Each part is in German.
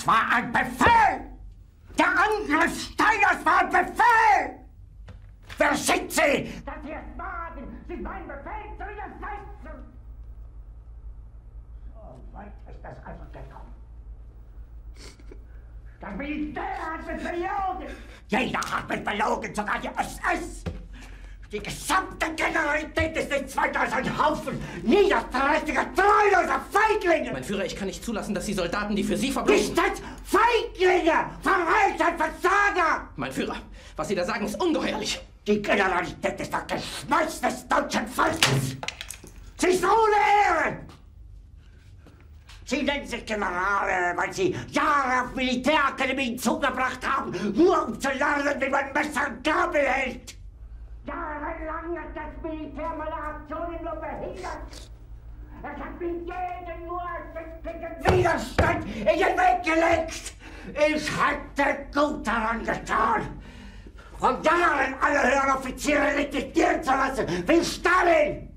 Das war ein Befehl! Der Angriff Steiners war ein Befehl! Wer schickt Sie? Dass Sie es wagen, sich meinen Befehl zu widersetzen! So weit ist das also gekommen. Das Militär hat mich belogen! Jeder hat mich belogen, sogar die SS! Die gesamte Generalität ist nichts weiter als ein Haufen niederträchtiger, treuloser Feiglinge! Mein Führer, ich kann nicht zulassen, dass die Soldaten, die für Sie verbringen... Nicht als Feiglinge! Verreiter, Versager! Mein Führer, was Sie da sagen, ist ungeheuerlich. Die Generalität ist das Geschmeiß des deutschen Volkes! Sie ist ohne Ehre! Sie nennen sich Generale, weil Sie Jahre auf Militärakademien zugebracht haben, nur um zu lernen, wie man Messer und Gabel hält! Jahrelang hat das Militär meine Aktionen nur behindert. Es hat mir jeden nur Widerstand in den Weg gelegt. Ich hätte gut daran getan, von Jahren alle höheren Offiziere liquidieren zu lassen, wie Stalin.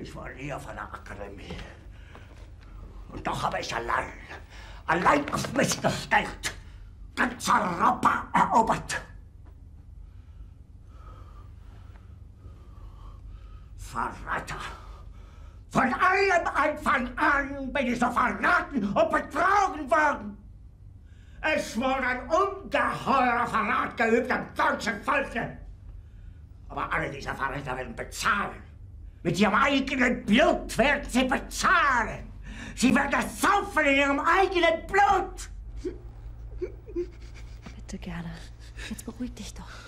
Ich war nie auf einer Akademie. Und doch habe ich allein, allein auf mich gestellt ganz Europa erobert. Verräter! Von allem Anfang an bin ich so verraten und betrogen worden. Es wurde ein ungeheurer Verrat geübt am deutschen Volke. Aber alle diese Verräter werden bezahlen. Mit ihrem eigenen Blut werden sie bezahlen. Sie werden das saufen in ihrem eigenen Blut. Bitte gerne. Jetzt beruhig dich doch.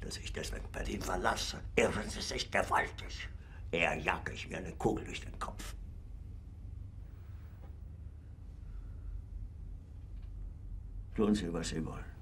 dass ich deswegen Berlin verlasse, irren Sie sich gewaltig. Eher jage ich mir eine Kugel durch den Kopf. Tun Sie, was Sie wollen.